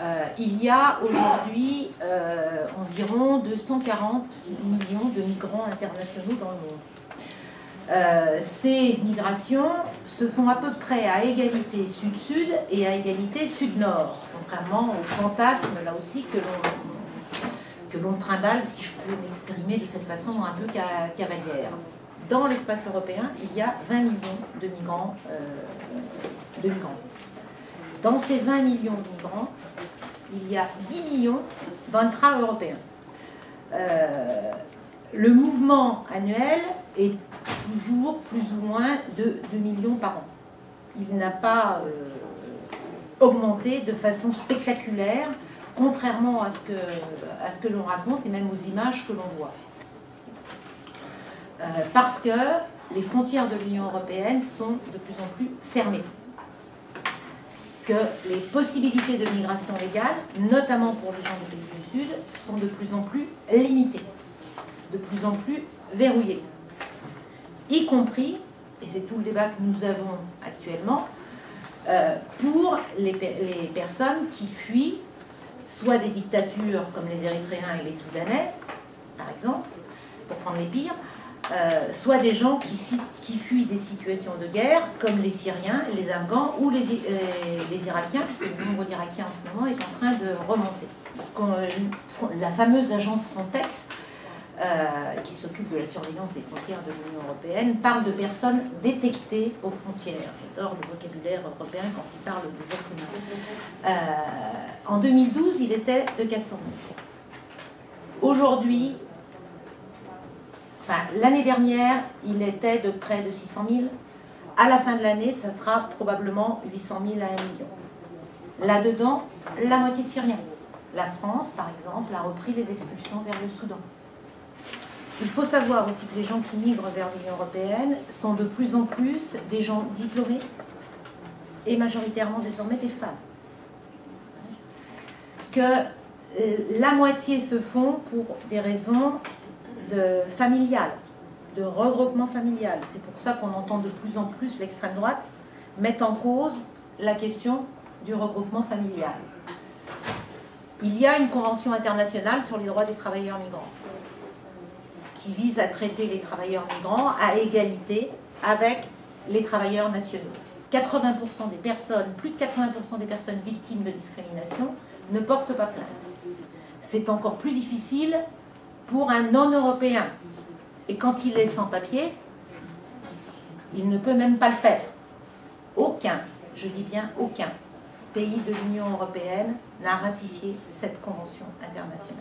Euh, il y a aujourd'hui euh, environ 240 millions de migrants internationaux dans le monde. Euh, ces migrations se font à peu près à égalité sud-sud et à égalité sud-nord, contrairement au fantasme là aussi que l'on trimballe, si je peux m'exprimer de cette façon un peu cavalière. Dans l'espace européen, il y a 20 millions de migrants, de migrants. Dans ces 20 millions de migrants, il y a 10 millions d'intra-européens. Euh, le mouvement annuel est toujours plus ou moins de 2 millions par an. Il n'a pas euh, augmenté de façon spectaculaire, contrairement à ce que, l'on raconte et même aux images que l'on voit. Euh, parce que les frontières de l'Union européenne sont de plus en plus fermées que les possibilités de migration légale, notamment pour les gens du pays du Sud, sont de plus en plus limitées, de plus en plus verrouillées. Y compris, et c'est tout le débat que nous avons actuellement, euh, pour les, personnes qui fuient soit des dictatures comme les Érythréens et les Soudanais, par exemple, pour prendre les pires, euh, soit des gens qui, fuient des situations de guerre, comme les Syriens, les Afghans ou les, euh, les Irakiens, puisque le nombre d'Irakiens en ce moment est en train de remonter. Parce la fameuse agence Frontex, euh, qui s'occupe de la surveillance des frontières de l'Union européenne, parle de personnes détectées aux frontières. J'adore le vocabulaire européen quand il parle des êtres humains. en 2012, il était de 400 000. Aujourd'hui, l'année dernière, il était de près de 600 000. À la fin de l'année, ça sera probablement 800 000 à 1 million. Là-dedans, la moitié de Syriens. La France, par exemple, a repris les expulsions vers le Soudan. Il faut savoir aussi que les gens qui migrent vers l'Union européenne sont de plus en plus des gens diplômés et majoritairement désormais des femmes. Que euh, la moitié se font pour des raisons de familial, de regroupement familial. C'est pour ça qu'on entend de plus en plus l'extrême droite mettre en cause la question du regroupement familial. Il y a une convention internationale sur les droits des travailleurs migrants qui vise à traiter les travailleurs migrants à égalité avec les travailleurs nationaux. 80% des personnes, plus de 80% des personnes victimes de discrimination ne portent pas plainte. C'est encore plus difficile pour un non-européen. Et quand il est sans papier, il ne peut même pas le faire. Aucun, je dis bien aucun, pays de l'Union européenne n'a ratifié cette convention internationale.